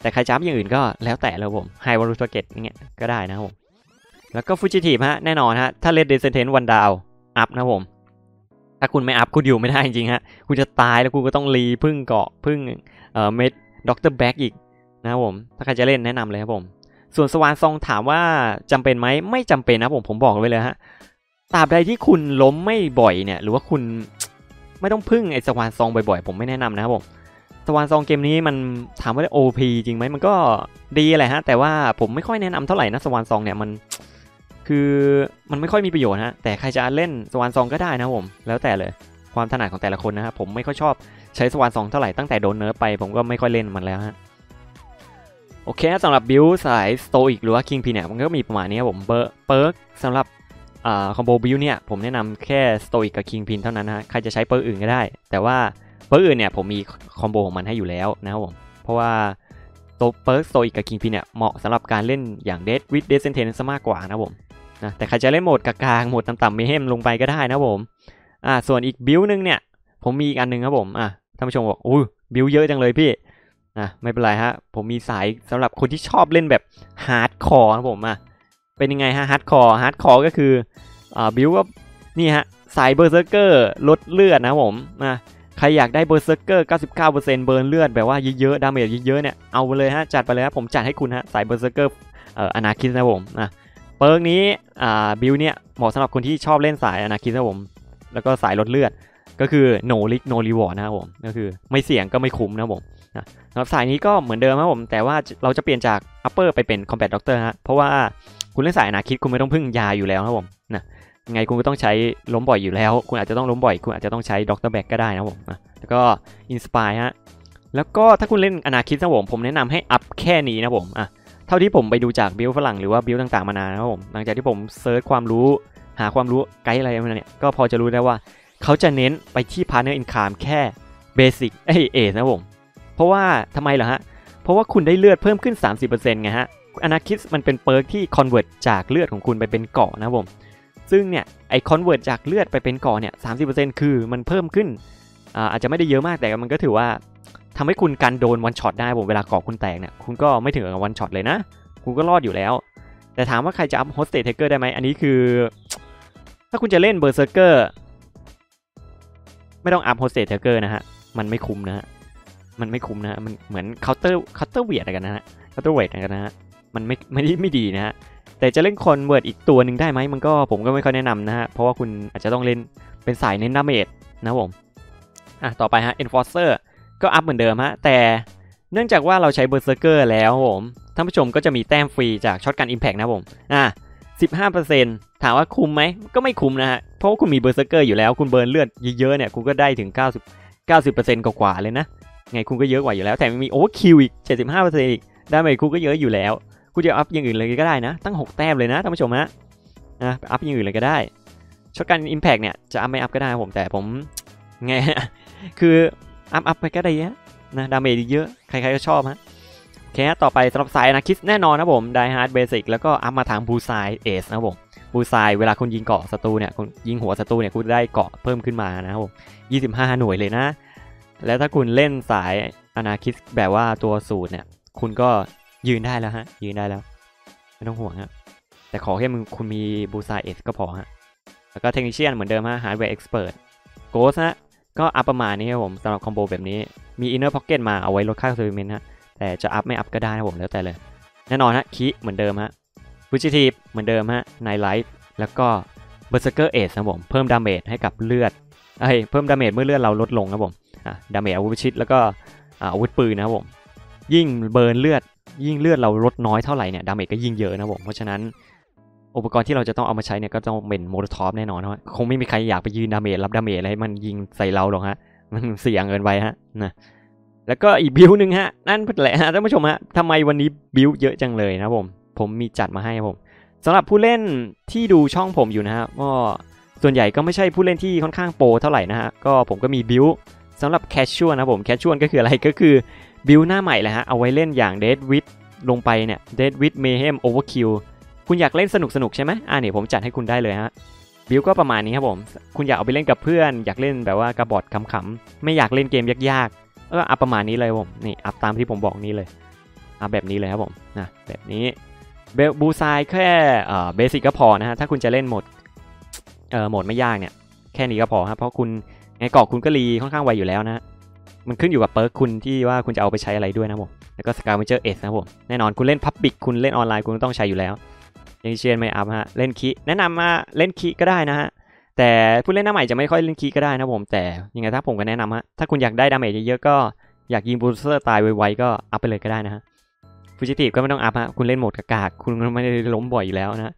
แต่ใครจะอัพอย่างอื่นก็แล้วแต่แล้วผม High Value Target เงี้ยก็ได้นะผม แล้วก็ Fugitive ฮะ แน่นอนฮะ ถ้าเล่น Death Sentence One Down อัพนะผม ถ้าคุณไม่อัพคุณอยู่ไม่ได้จริงฮะ คุณจะตายแล้วคุณก็ต้องรีพึ่งเกราะพึ่งเอ่อ med doctor bag อีกนะครับผม ถ้าใครจะเล่นแนะนำเลยครับผม ส่วน Swan Song ถามว่าจำเป็นไหมไม่จำเป็นนะผมผมบอกไว้เลยฮะ ตราบใดที่คุณล้มไม่บ่อยเนี่ย หรือว่าคุณไม่ต้องพึ่งไอ้ Swan Song บ่อยๆ ผมไม่แนะนำนะครับผม Swan Song เกมนี้มันถามว่าได้ OP จริงไหมมันก็ดีแหละฮะ แต่ว่าผมไม่ค่อยแนะนำเท่าไหร่นะ Swan Song เนี่ยมันคือมันไม่ค่อยมีประโยชน์ฮะแต่ใครจะเล่น Swan Song ก็ได้นะผม แล้วแต่เลยความถนัดของแต่ละคนนะครับผมไม่ค่อยชอบใช้ Swan Song เท่าไหร่ตั้งแต่โดน nerf ไปผมก็ไม่ค่อยเล่นมันแล้วฮะโอเคสำหรับ build สายสโตอีกหรือว่า Kingpin เนี่ยมันก็มีประมาณนี้ครับผมเปิร์ perk สำหรับ combo build เนี่ยผมแนะนำแค่สโตอีกกับ Kingpin เท่านั้นนะฮะใครจะใช้ perk อื่นก็ได้ แต่ว่า perk อื่นเนี่ยผมมี combo ของมันให้อยู่แล้วนะครับผมเพราะว่าตัว perk Stoic กับ Kingpin เนี่ยเหมาะสำหรับการเล่นอย่าง Death Wish Death Sentence ซะมากกว่านะผมนะแต่ใครจะเล่นโหมดกลางโหมดต่ำๆ Mayhem ลงไปก็ได้นะผมอ่าส่วนอีก build นึงเนี่ยผมมีอีกอันหนึ่งครับผมอะท่านผู้ชมบอกอู้ build เยอะจังเลยพี่อะไม่เป็นไรฮะผมมีสายสำหรับคนที่ชอบเล่นแบบ hardcore นะผมอะ เป็นยังไงฮะ hardcore hardcore ก็คืออ่า build ก็นี่ฮะสายเบอร์เซอร์เกอร์ลดเลือดนะผมอะใครอยากได้ Berserker 99% burn เลือดแบบว่าเยอะๆ damage เยอะๆ เนี่ย เอาไปเลยฮะ จัดไปเลยฮะ ผมจัดให้คุณฮะ สาย Berserker อ่ออนาคิสนะผมนะ perk นี้อ่า build เนี่ย เหมาะสำหรับคนที่ชอบเล่นสาย Anarchist นะผม แล้วก็สายลดเลือด ก็คือ no risk no reward นะครับผม ก็คือไม่เสี่ยงก็ไม่คุ้มนะครับผมนะสำหรับสายนี้ก็เหมือนเดิมครับผม แต่ว่าเราจะเปลี่ยนจาก Uppers ไปเป็น Combat Doctor ฮะ เพราะว่า คุณเล่นสาย Anarchist คุณไม่ต้องพึ่งยาอยู่แล้วนะครับผมนะยังไงคุณก็ต้องใช้ล้มบ่อยอยู่แล้ว คุณอาจจะต้องล้มบ่อย คุณอาจจะต้องใช้ doctor bag ก็ได้นะผมนะแล้วก็ Inspire ฮะแล้วก็ถ้าคุณเล่น Anarchist นะผมผมแนะนำให้อัพแค่นี้นะผมอะเท่าที่ผมไปดูจาก build ฝรั่งหรือว่า build ต่างๆมานานนะครับผมหลังจากที่ผม search ความรู้หาความรู้ไกด์อะไรมาเนี่ยก็พอจะรู้ได้ว่าเขาจะเน้นไปที่ Partners in Crime แค่ basic เอเอนะผม เพราะว่าทำไมเหรอฮะ เพราะว่าคุณได้เลือดเพิ่มขึ้น 30%ไงฮะ Anarchist มันเป็น perk ที่ convert จากเลือดของคุณไปเป็นเกราะนะครับผมซึ่งเนี่ยไอ convert จากเลือดไปเป็นเกราะเนี่ยสาคือมันเพิ่มขึ้นอ่าอาจจะไม่ได้เยอะมากแต่มันก็ถือว่าทำให้คุณกันโดน one shot ได้ผมเวลาเกราะคุณแตกเนี่ยคุณก็ไม่ถึงกับ one shot เลยนะ คุณก็รอดอยู่แล้ว แต่ถามว่าใครจะอัพ Hostage Taker ได้ไหมอันนี้คือ ถ้าคุณจะเล่น Berserkerไม่ต้องอัพ Hostage Taker นะฮะ มันไม่คุ้มนะฮะ มันไม่คุ้มนะมันเหมือน counter counterweight กันนะฮะ counterweight กันนะฮะ มันไม่ไม่ได้ไม่ดีนะฮะแต่จะเล่น convert อีกตัวหนึ่งได้ไหมมันก็ผมก็ไม่ค่อยแนะนำนะฮะ เพราะว่าคุณอาจจะต้องเล่นเป็นสายเน้น damage นะผมอะต่อไปฮะ Enforcer ก็อัพเหมือนเดิมฮะ แต่เนื่องจากว่าเราใช้ Berserker แล้วผมท่านผู้ชมก็จะมีแต้มฟรีจาก Shotgun Impact นะผมอะ15%ถามว่าคุ้มไหมก็ไม่คุ้มนะฮะ เพราะว่าคุณมี Berserker อยู่แล้ว คุณ burn เลือดเยอะๆเนี่ยคุณก็ได้ถึง 90 90%กว่าๆเลยนะไงคุณก็เยอะกว่าอยู่แล้ว แต่มี Overkill อีก 75%อีก damage คุณก็เยอะอยู่แล้ว คุณจะอัพอย่างอื่นเลยก็ได้นะ ตั้ง 6 แต้มเลยนะท่านผู้ชมฮะนะอัพอย่างอื่นเลยก็ได้ Shotgun Impact เนี่ยจะอัพไม่อัพก็ได้ผมแต่ผมไงคืออัพอัพไปก็ได้เยอะนะ damage เยอะใครๆก็ชอบฮะโอเคต่อไปสำหรับสายนะคิดแน่นอนนะผม Die Hard basic แล้วก็อัพมาทาง Bullseye ace นะผมBullseye เวลาคุณยิงเกราะศัตรูเนี่ยคุณยิงหัวศัตรูเนี่ยคุณได้เกราะเพิ่มขึ้นมานะครับผม25 หน่วยเลยนะ แล้วถ้าคุณเล่นสาย Anarchist แบบว่าตัวสูตรเนี่ยคุณก็ ยืนได้แล้วฮะ ยืนได้แล้ว ไม่ต้องห่วงฮะ แต่ขอแค่มึงคุณมี Bullseye ace ก็พอฮะ แล้วก็ Technician เหมือนเดิมฮะ Hardware Expert Ghost ฮะ ก็อัพประมาณนี้ครับผมสำหรับ combo แบบนี้ มี Inner Pockets มาเอาไว้ลดค่า concealment ฮะ แต่จะอัพไม่อัพก็ได้นะผมแล้วแต่เลย แน่นอนฮะคีเหมือนเดิมฮะ Fugitive เหมือนเดิมฮะ Nine Lives แล้วก็ Berserker ace นะผมเพิ่ม damage ให้กับเลือดเอ้ยเพิ่ม damage เมื่อเลือดเราลดลงนะผมอะ damage อาวุธชิดแล้วก็อาวุธปืนนะครับผม ยิ่ง burn เลือด ยิ่งเลือดเราลดน้อยเท่าไหร่เนี่ย damage ก็ยิ่งเยอะนะผมเพราะฉะนั้นอุปกรณ์ที่เราจะต้องเอามาใช้เนี่ยก็ต้องเป็น Molotov แน่นอนนะคงไม่มีใครอยากไปยืน damage รับ damage อะไรมันยิงใส่เราหรอกฮะ มันเสี่ยงเกินไปฮะนะแล้วก็อีกบิวหนึ่งฮะ นั่นแหละฮะท่านผู้ชมฮะทำไมวันนี้บิวเยอะจังเลยนะผม ผมมีจัดมาให้ผมสำหรับผู้เล่นที่ดูช่องผมอยู่นะฮะก็ส่วนใหญ่ก็ไม่ใช่ผู้เล่นที่ค่อนข้าง pro เท่าไหร่นะฮะก็ผมก็มี build สำหรับ casual นะผม casual ก็คืออะไรก็คือ บิวหน้าใหม่แหละฮะ เอาไว้เล่นอย่าง Death Wish ลงไปเนี่ย Death Wish Mayhem Overkill คุณอยากเล่นสนุกสนุกใช่ไหมอ่าเนี่ยผมจัดให้คุณได้เลยฮะ บิวก็ประมาณนี้ครับผม คุณอยากเอาไปเล่นกับเพื่อน อยากเล่นแบบว่ากระบอดขำๆ ไม่อยากเล่นเกมยากๆ เอออัพประมาณนี้เลยผม นี่อัพตามที่ผมบอกนี้เลยอัพแบบนี้เลยครับผมนะแบบนี้เบลบูซายแค่เอ่อ basic ก็พอนะฮะ ถ้าคุณจะเล่นโหมดเอ่อโหมดไม่ยากเนี่ย แค่นี้ก็พอฮะเพราะคุณไงเกราะคุณก็รีค่อนข้างไวอยู่แล้วนะ มันขึ้นอยู่กับ perk คุณที่ว่าคุณจะเอาไปใช้อะไรด้วยนะผม แล้วก็สกา v เ n เจอร์เอสนะผม แน่นอนคุณเล่น public คุณเล่นออนไลน์คุณต้องใช้อยู่แล้ว อย่างเช่นไม่อัพฮะ เล่นคีแนะนำมาเล่นคีก็ได้นะฮะ แต่ผู้เล่นหน้าใหม่จะไม่ค่อยเล่นคีก็ได้นะผม แต่ยังไงถ้าผมก็แนะนำฮะ ถ้าคุณอยากได้ damage เยอะๆก็อยากยิงบูสเตอร์ตายไวๆก็อัพไปเลยก็ได้นะฮะ fugitive ก็ไม่ต้องอัพฮะ คุณเล่นโหมดกากๆคุณไม่ได้ล้มบ่อยอยู่แล้วนะ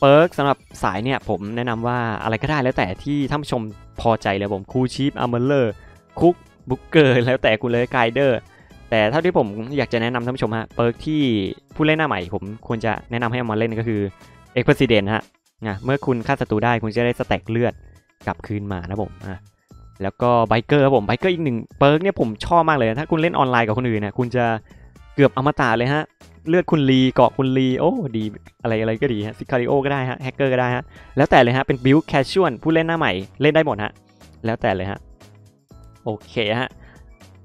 perk สำหรับสายเนี่ยผมแนะนำว่าอะไรก็ได้แล้วแต่ที่ท่านผู้ชมพอใจเลยผม crew chief armorer crook burglar แล้วแต่คุณเลย grinder แต่เท่าที่ผมอยากจะแนะนำท่านผู้ชมฮะ perk ที่ผู้เล่นหน้าใหม่ ผมควรจะแนะนำให้เอามาเล่นก็คือ ex-president ฮะนะเมื่อคุณฆ่าศัตรูได้คุณจะได้ stack เลือดกลับคืนมานะผมอะแล้วก็ biker ครับผม biker อีกหนึ่ง perk เนี่ยผมชอบมากเลย ถ้าคุณเล่นออนไลน์กับคนอื่นเนี่ยคุณจะเกือบอมตะเลยฮะ เลือดคุณรีเกราะคุณรีโอ้ดีอะไรอะไรก็ดีฮะ sicario ก็ได้ฮะแฮกเกอร์ก็ได้ฮะแล้วแต่เลยฮะเป็น build casual ผู้เล่นหน้าใหม่เล่นได้หมดฮะแล้วแต่เลยฮะ โอเคฮะ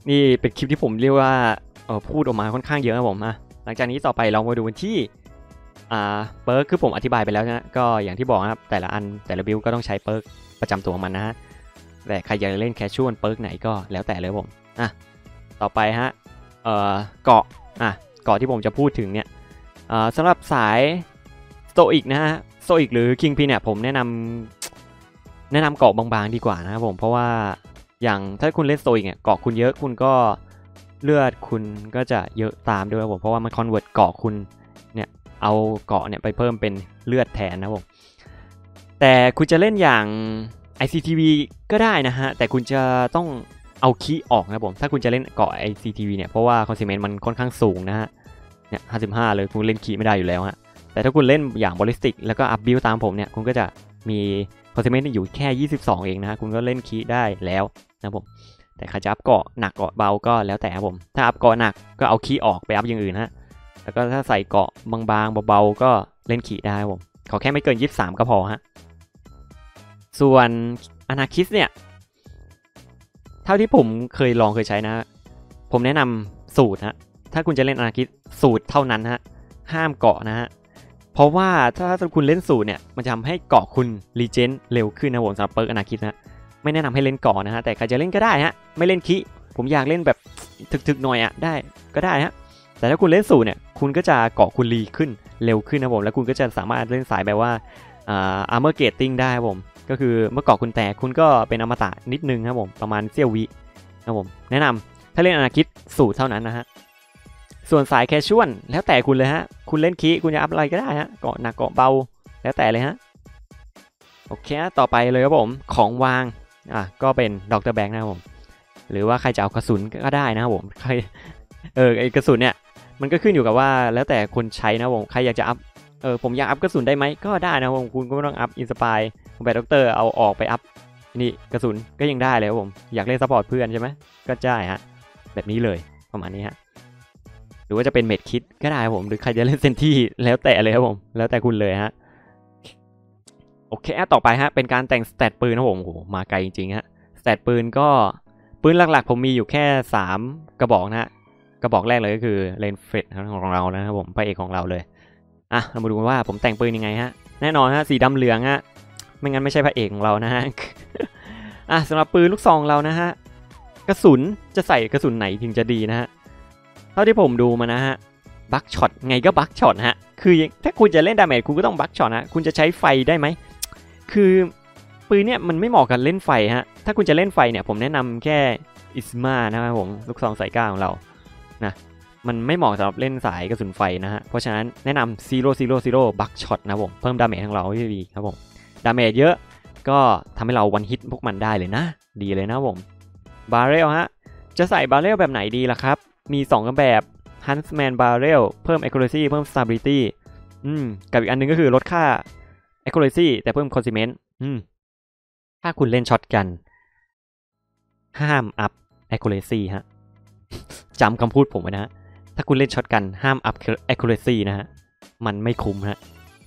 นี่เป็นคลิปที่ผมเรียกว่าเออพูดออกมาค่อนข้างเยอะครับผมอะหลังจากนี้ต่อไปเรามาดูกันที่อ่า perk คือผมอธิบายไปแล้วนะก็อย่างที่บอกครับแต่ละอันแต่ละ build ก็ต้องใช้ perk ประจำตัวของมันนะฮะแต่ใครอยากเล่น casual perk ไหนก็แล้วแต่เลยผมอะต่อไปฮะเอ่อเกราะอะเกราะที่ผมจะพูดถึงเนี่ยอ่าสำหรับสายโตอิกนะฮะโตอิกหรือ kingpin เนี่ยผมแนะนำแนะนำเกราะบางๆดีกว่านะครับผมเพราะว่า อย่างถ้าคุณเล่นโตอิกเนี่ยเกราะคุณเยอะคุณก็เลือดคุณก็จะเยอะตามด้วยครับผมเพราะว่ามัน convert เกราะคุณเนี่ยเอาเกราะเนี่ยไปเพิ่มเป็นเลือดแทนนะครับผมแต่คุณจะเล่นอย่าง ICTV ก็ได้นะฮะ แต่คุณจะต้องเอาคีออกนะผม ถ้าคุณจะเล่นเกราะ ICTV เนี่ย เพราะว่า concealment มันค่อนข้างสูงนะฮะ เนี่ย55เลยคุณเล่นคีไม่ได้อยู่แล้วฮะ แต่ถ้าคุณเล่นอย่าง ballistic แล้วก็อัพ build ตามผมเนี่ย คุณก็จะมี concealment อยู่แค่ 22 เองนะฮะ คุณก็เล่นคีได้แล้ว นะผมแต่ใครจะอัพเกราะหนักเกราะเบาก็แล้วแต่ผม ถ้าอัพเกราะหนักก็เอาคีย์ออกไปอัพอย่างอื่นฮะแล้วก็ถ้าใส่เกราะบางๆเบาๆก็เล่นคีย์ได้ผมขอแค่ไม่เกิน 23 ก็พอฮะส่วน anarchist เนี่ย เท่าที่ผมเคยลองเคยใช้นะ ผมแนะนำสูตรฮะถ้าคุณจะเล่น anarchist suit เท่านั้นฮะห้ามเกราะนะฮะเพราะว่าถ้าคุณเล่นสูตรเนี่ยมันจะทำให้เกราะคุณ regen เร็วขึ้นนะผมสำหรับ perk anarchist นะ ไม่แนะนำให้เล่นเกราะนะฮะแต่ใครจะเล่นก็ได้ฮะไม่เล่นคิผมอยากเล่นแบบถึกๆหน่อยอะได้ก็ได้ฮะแต่ถ้าคุณเล่นสูตรเนี่ยคุณก็จะเกราะคุณรีขึ้นเร็วขึ้นนะผมแล้วคุณก็จะสามารถเล่นสายแบบว่าอ่า armor gating ได้ครับผม ก็คือเมื่อเกราะคุณแตกคุณก็เป็นอมตะนิดนึงครับผมประมาณเสี้ยววิครับผมแนะนำถ้าเล่น anarchist suit เท่านั้นนะฮะส่วนสาย casual แล้วแต่คุณเลยฮะ คุณเล่นคีคุณจะอัพอะไรก็ได้ฮะเกราะหนักเกราะเบาแล้วแต่เลยฮะโอเค ต่อไปเลยครับผมของวาง อะก็เป็น doctor bag นะครับผม หรือว่าใครจะเอากระสุนก็ได้นะครับผมใครเออไอกระสุนเนี่ยมันก็ขึ้นอยู่กับว่าแล้วแต่คนใช้นะผมใครอยากจะอัพเออผมอยากอัพกระสุนได้ไหมก็ได้นะครับผมคุณก็ไม่ต้องอัพ inspireของแบบด็อกเตอร์เอาออกไปอัพนี่กระสุนก็ยังได้เลยครับผมอยากเล่น support เพื่อนใช่ไหมก็ได้ฮะแบบนี้เลยประมาณนี้ฮะหรือว่าจะเป็น med kit ก็ได้ครับผมหรือใครจะเล่น sentry แล้วแต่เลยครับผมแล้วแต่คุณเลยฮะ โอเคต่อไปฮะ เป็นการแต่ง stat ปืนนะผมโอ้โหมาไกลจริงๆฮะ stat ปืนก็ปืนหลักๆ ผมมีอยู่แค่ 3 กระบอกนะฮะ กระบอกแรกเลยก็คือ Reinfeld ของเรานะครับผมพระเอกของเราเลยอะเรามาดูกันว่าผมแต่งปืนยังไงฮะแน่นอนฮะสีดำเหลืองฮะไม่งั้นไม่ใช่พระเอกของเรานะฮะอะสำหรับปืนลูกซองเรานะฮะกระสุนจะใส่กระสุนไหนถึงจะดีนะฮะเท่าที่ผมดูมานะฮะ buckshot ไงก็ buckshot ฮะคือถ้าคุณจะเล่น damage คุณก็ต้อง buckshot นะคุณจะใช้ไฟได้ไหม คือปืนเนี่ยมันไม่เหมาะกับเล่นไฟฮะ ถ้าคุณจะเล่นไฟเนี่ยผมแนะนำแค่ Izhma นะครับผมลูกซอง Saiga ของเรานะมันไม่เหมาะสำหรับเล่นสายกระสุนไฟนะฮะ เพราะฉะนั้นแนะนำ zero zero zero buckshot นะผม เพิ่ม damage ของเราให้ดีครับผม damage เยอะก็ทำให้เรา one hit พวกมันได้เลยนะ ดีเลยนะผม บาร์เรลฮะ จะใส่บาร์เรลแบบไหนดีล่ะครับ มี2 อันแบบ Huntsman Barrel เพิ่ม accuracy เพิ่ม stability อืม กับอีกอันนึงก็คือลดค่า accuracy แต่เพิ่ม concealment อืมถ้าคุณเล่น shotgun ห้ามอัพ accuracy ฮะจำคำพูดผมไว้นะฮะ ถ้าคุณเล่น shotgun ห้ามอัพ accuracy นะฮะ มันไม่คุ้มฮะ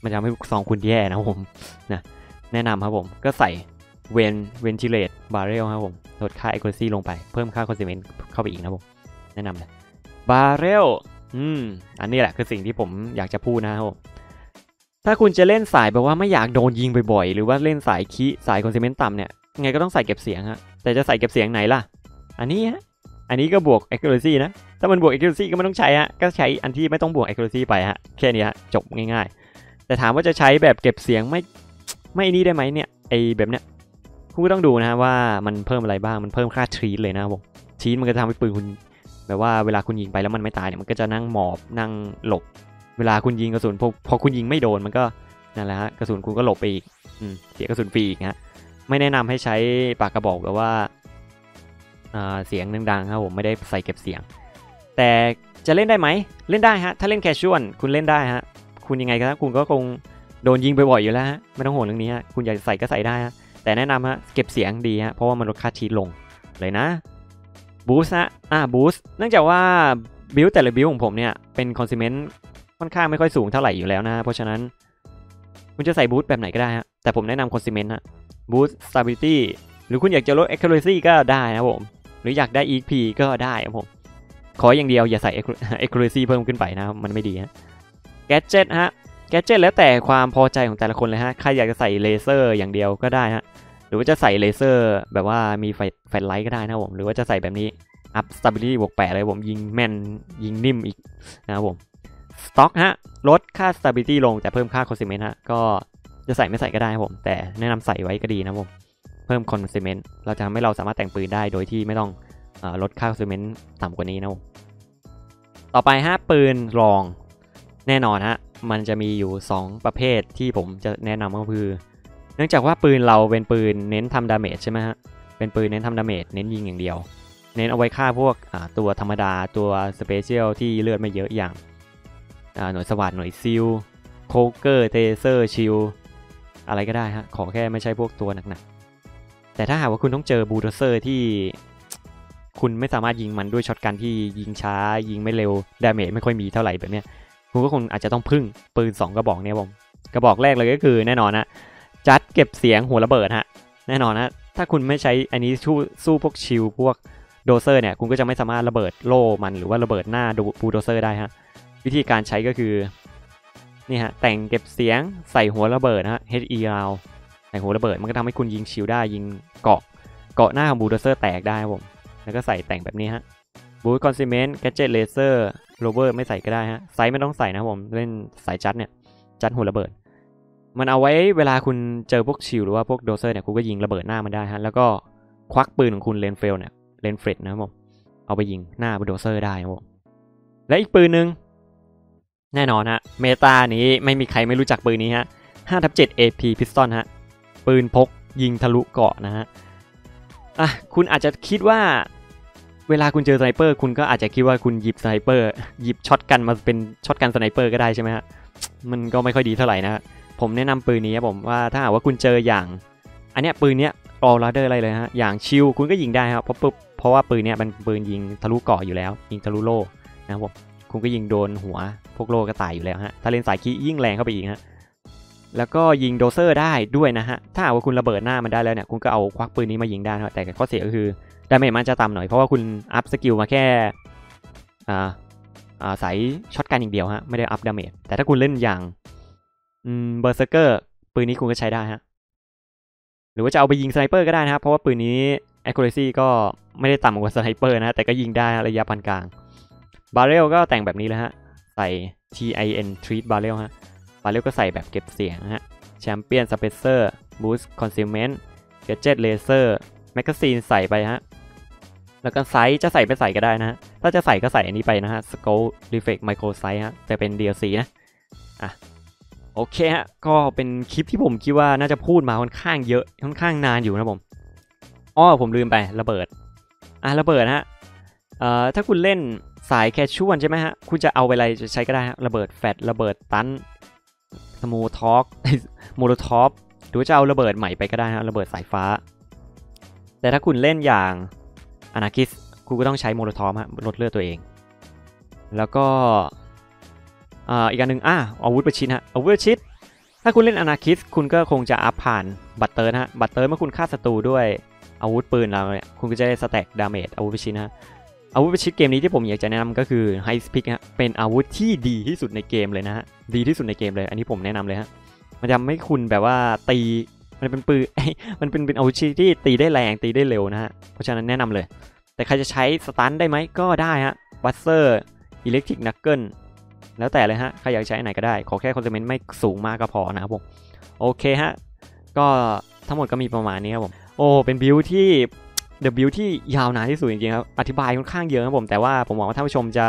มันจะทำให้ลูกซองคุณแย่นะผมนะแนะนำครับผมก็ใส่ ven- ventilated barrel ครับผมลดค่า accuracy ลงไปเพิ่มค่า concealment เข้าไปอีกนะผม แนะนำเลยบาร์เรลอืม อันนี้แหละคือสิ่งที่ผมอยากจะพูดนะครับผม ถ้าคุณจะเล่นสายแบบว่าไม่อยากโดนยิงบ่อยๆ หรือว่าเล่นสาย crit สาย concealment ต่ำเนี่ย ไงก็ต้องใส่เก็บเสียงฮะ แต่จะใส่เก็บเสียงไหนล่ะ อันนี้ฮะ อันนี้ก็บวก accuracy นะ ถ้ามันบวก accuracy ก็ไม่ต้องใช้ฮะ ก็ใช้อันที่ไม่ต้องบวก accuracy ไปฮะ แค่นี้ฮะ จบง่ายๆ แต่ถามว่าจะใช้แบบเก็บเสียงไม่ ไม่นี่ได้ไหมเนี่ย ไอแบบเนี้ย คุณก็ต้องดูนะว่ามันเพิ่มอะไรบ้าง มันเพิ่มค่าทรีเลยนะบผมทรีมันก็จะทำให้ปืนคุณ แบบว่าเวลาคุณยิงไปแล้วมันไม่ตายเนี่ย มันก็จะนั่งหมอบ นั่งหลบ เวลาคุณยิงกระสุนพอพอคุณยิงไม่โดนมันก็นั่นแหละฮะกระสุนคุณก็หลบไปอีกอืมเสียกระสุนฟรีอีกฮะไม่แนะนำให้ใช้ปากกระบอกแบบว่าเสียงดังๆครับผมไม่ได้ใส่เก็บเสียง แต่จะเล่นได้ไหมเล่นได้ฮะถ้าเล่น casual คุณเล่นได้ฮะคุณยังไงก็คุณก็คงโดนยิงบ่อยๆอยู่แล้วฮะไม่ต้องห่วงเรื่องนี้ฮะคุณอยากใส่ก็ใส่ได้ฮะแต่แนะนำฮะเก็บเสียงดีฮะเพราะว่ามันลดค่าชีลงเลยนะ boost ฮะอ่า boost เนื่องจากว่า build แต่ละ build ของผมเนี่ยเป็น concealment ค่อนข้างไม่ค่อยสูงเท่าไหร่อยู่แล้วนะเพราะฉะนั้นคุณจะใส่ boost แบบไหนก็ได้ฮะแต่ผมแนะนำ concealment ฮะ boost stability หรือคุณอยากจะลด accuracy ก็ได้นะผมหรืออยากได้ EP ก็ได้ครับผมขออย่างเดียวอย่าใส่ accuracy เพิ่มขึ้นไปนะครับมันไม่ดีฮะ gadget ฮะ gadget แล้วแต่ความพอใจของแต่ละคนเลยฮะใครอยากจะใส่เลเซอร์อย่างเดียวก็ได้ฮะหรือว่าจะใส่เลเซอร์แบบว่ามีไฟ flashlight ก็ได้นะผมหรือว่าจะใส่แบบนี้ up stability บวกแปดเลยผมยิงแม่นยิงนิ่มอีกนะครับผม stock ฮะ ลดค่า stability ลงแต่เพิ่มค่า concealment ฮะ ก็จะใส่ไม่ใส่ก็ได้ครับผม แต่แนะนำใส่ไว้ก็ดีนะผม เพิ่ม concealment เราจะทำให้เราสามารถแต่งปืนได้โดยที่ไม่ต้องอลดค่า concealment ต่ำกว่านี้นะผม ต่อไปฮะปืนรองแน่นอนฮะ มันจะมีอยู่ 2 ประเภทที่ผมจะแนะนำก็คือ เนื่องจากว่าปืนเราเป็นปืนเน้นทำ damage ใช่ไหมฮะ เป็นปืนเน้นทำ damage เน้นยิงอย่างเดียว เน้นเอาไว้ฆ่าพวกตัวธรรมดาตัว special ที่เลือดไม่เยอะอย่าง หน่วยสวัสดหน่วย Shield Cloaker Taser Shield อะไรก็ได้ฮะ ขอแค่ไม่ใช่พวกตัวหนักๆ แต่ถ้าหากว่าคุณต้องเจอบูโดเซอร์ที่ คุณไม่สามารถยิงมันด้วย shotgun ที่ยิงช้า ยิงไม่เร็ว damage ไม่ค่อยมีเท่าไหร่แบบเนี้ยคุณก็คงอาจจะต้องพึ่งปืน 2 กระบอกเนี่ยผมกระบอกแรกเลยก็คือแน่นอนนะจัดเก็บเสียงหัวระเบิดฮะแน่นอนนะถ้าคุณไม่ใช้อันนี้สู้สู้พวก Shield พวก Dozer เนี่ยคุณก็จะไม่สามารถระเบิดโล่มันหรือว่าระเบิดหน้าบูโดเซอร์ได้ฮะ วิธีการใช้ก็คือนี่ฮะแต่งเก็บเสียงใส่หัวระเบิดนะฮะ HE ราวใส่หัวระเบิดมันก็ทำให้คุณยิง Shield ได้ยิงเกราะเกราะหน้าของบูโดเซอร์แตกได้ผมแล้วก็ใส่แต่งแบบนี้ฮะ boost concealment gadget เลเซอร์โรเวอร์ไม่ใส่ก็ได้ฮะ sight ไม่ต้องใส่นะผมเล่นสาย Judge เนี่ย Judge หัวระเบิด มันเอาไว้เวลาคุณเจอพวก Shield หรือว่าพวก Dozer เนี่ยคุณก็ยิงระเบิดหน้ามันได้ฮะแล้วก็ควักปืนของคุณ Reinfeld เนี่ย Reinfeld นะผมเอาไปยิงหน้าบูโดเซอร์ได้ครับผมและอีกปืนหนึ่ง แน่นอนฮะ meta นี้ไม่มีใครไม่รู้จักปืนนี้ฮะ5ทับ7 AP Pistol ฮะ ปืนพกยิงทะลุเกราะนะฮะ อะ คุณอาจจะคิดว่า เวลาคุณเจอ sniper คุณก็อาจจะคิดว่าคุณหยิบ sniper หยิบ shotgun มาเป็น shotgun sniper ก็ได้ใช่ไหมฮะ มันก็ไม่ค่อยดีเท่าไหร่นะ ผมแนะนำปืนนี้ครับผมว่าถ้าหากว่าคุณเจออย่าง อันเนี้ยปืนเนี้ย all-rounder อะไรเลยฮะ อย่าง Shield คุณก็ยิงได้ครับ เพราะปุ๊บ เพราะว่าปืนเนี้ยมันปืนยิงทะลุเกราะอยู่แล้ว ยิงทะลุโล่นะครับผม คุณก็ยิงโดนหัวพวกโล่ก็ตายอยู่แล้วฮะ ถ้าเล่นสายคียิ่งแรงเข้าไปอีกฮะ แล้วก็ยิง Dozer ได้ด้วยนะฮะ ถ้าหากว่าคุณระเบิดหน้ามันได้แล้วเนี่ย คุณก็เอาควักปืนนี้มายิงได้นะแต่ข้อเสียก็คือdamage มันจะต่ำหน่อย เพราะว่าคุณอัพสกิลมาแค่อ่าอ่าสาย shotgun อย่างเดียวฮะ ไม่ได้อัพ damage แต่ถ้าคุณเล่นอย่างอืม Berserker ปืนนี้คุณก็ใช้ได้ฮะ หรือว่าจะเอาไปยิง sniper ก็ได้นะครับ เพราะว่าปืนนี้ accuracy ก็ไม่ได้ต่ำกว่า sniper นะ แต่ก็ยิงได้ระยะปานกลาง บาร์เรลก็แต่งแบบนี้เลยฮะ ใส่ TIN thread barrel ฮะ บาร์เรลก็ใส่แบบเก็บเสียงฮะ Champion Suppressor boost concealment gadget เลเซอร์ magazine ใส่ไปฮะ แล้วก็ sight จะใส่ไม่ใส่ก็ได้นะฮะ ถ้าจะใส่ก็ใส่อันนี้ไปนะฮะ SKOLD Reflex Micro Sight ฮะจะเป็น DLC นะ อะ โอเคฮะ ก็เป็นคลิปที่ผมคิดว่าน่าจะพูดมาค่อนข้างเยอะ ค่อนข้างนานอยู่นะผมอ้อผมลืมไประเบิด อะระเบิดฮะ เอ่อถ้าคุณเล่น สาย casual ใช่ไหมฮะ คุณจะเอาไปอะไรจะใช้ก็ได้ฮะ ระเบิด frag ระเบิด stun smoke Molotov หรือจะเอาระเบิดใหม่ไปก็ได้ฮะ ระเบิดสายฟ้า แต่ถ้าคุณเล่นอย่าง Anarchist คุณก็ต้องใช้ Molotov ฮะลดเลือดตัวเอง แล้วก็อีกอันหนึ่งอะอาวุธประชิดฮะอาวุธประชิดถ้าคุณเล่น Anarchist คุณก็คงจะอัพผ่าน Bloodthirst นะฮะ Bloodthirst เมื่อคุณฆ่าศัตรูด้วยอาวุธปืนเราเนี่ยคุณก็จะได้ stack damage อาวุธประชิดนะฮะ อาวุธประชิดเกมนี้ที่ผมอยากจะแนะนำก็คือ Ice Pick ฮะเป็นอาวุธที่ดีที่สุดในเกมเลยนะฮะดีที่สุดในเกมเลย อันนี้ผมแนะนำเลยฮะมันจะไม่คุณแบบว่าตีมันเป็นปืนมันเป็นเป็นอาวุธที่ตีได้แรงตีได้เร็วนะฮะเพราะฉะนั้นแนะนำเลย แต่ใครจะใช้ stun ได้ไหมก็ได้ฮะ Buzzer Electric Knuckle แล้วแต่เลยฮะใครอยากใช้ไหนก็ได้ ขอแค่ content ไม่สูงมากก็พอนะครับผมโอเคฮะก็ทั้งหมดก็มีประมาณนี้ครับผมโอ้เป็นบิวที่ the build ที่ยาวนานที่สุดจริงๆครับอธิบายค่อนข้างเยอะครับผมแต่ว่าผมหวังว่าท่านผู้ชมจะ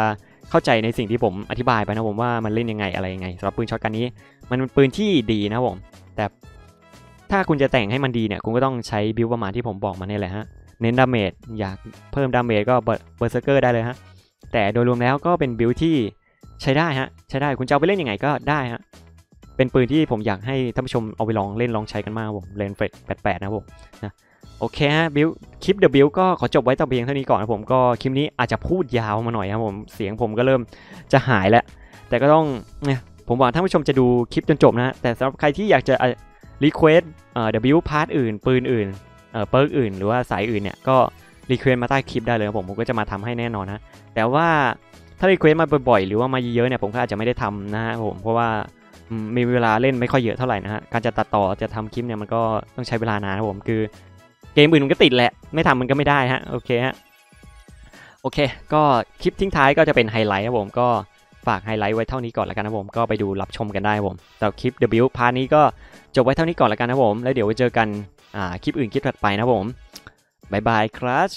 เข้าใจในสิ่งที่ผมอธิบายไปนะผมว่ามันเล่นยังไงอะไรยังไงสำหรับปืน shotgun นี้ มันเป็นปืนที่ดีนะผมแต่ถ้าคุณจะแต่งให้มันดีเนี่ยคุณก็ต้องใช้บิวประมาณที่ผมบอกมาเนี่ยแหละฮะเน้น damage อยากเพิ่ม damage ก็ Berserker ได้เลยฮะแต่โดยรวมแล้วก็เป็นบิวที่ใช้ได้ฮะใช้ได้คุณจะเอาไปเล่นยังไงก็ได้ฮะเป็นปืนที่ผมอยากให้ท่านผู้ชมเอาไปลองเล่นลองใช้กันมากผม Reinfeld แปดแปดนะผมนะ โอเคฮะบิวคลิป W ก็ขอจบไว้แต่เพียงเท่านี้ก่อนนะผมก็คลิปนี้อาจจะพูดยาวมาหน่อยครับผมเสียงผมก็เริ่มจะหายแล้ว แต่ก็ต้องเนี่ยผมหวังท่านผู้ชมจะดูคลิปจนจบนะแต่สำหรับใครที่อยากจะรีเควสเอ่อ W พาร์ทอื่น ปืนอื่นเอ่อ perk อื่น หรือว่าสายอื่นเนี่ยก็ request มาใต้คลิปได้เลยผมผมก็จะมาทำให้แน่นอนนะแต่ว่าถ้า request มาบ่อยๆหรือว่ามาเยอะๆเนี่ยผมก็อาจจะไม่ได้ทำนะฮะผมเพราะว่ามีเวลาเล่นไม่ค่อยเยอะเท่าไหร่นะฮะการจะตัดต่อจะทำคลิปเนี่ยมันก็ต้องใช้เวลานานครับผมคือ เกมอื่นมันก็ติดแหละ ไม่ทำมันก็ไม่ได้ฮะ โอเคฮะ โอเค ก็คลิปทิ้งท้ายก็จะเป็นไฮไลท์ครับผม ก็ฝากไฮไลท์ไว้เท่านี้ก่อนแล้วกันนะผม ก็ไปดูรับชมกันได้ผมแต่คลิป W พาร์ทนี้ก็จบไว้เท่านี้ก่อนแล้วกันนะผม แล้วเดี๋ยวไว้เจอกันคลิปอื่นคลิปถัดไปนะผม bye bye ครับ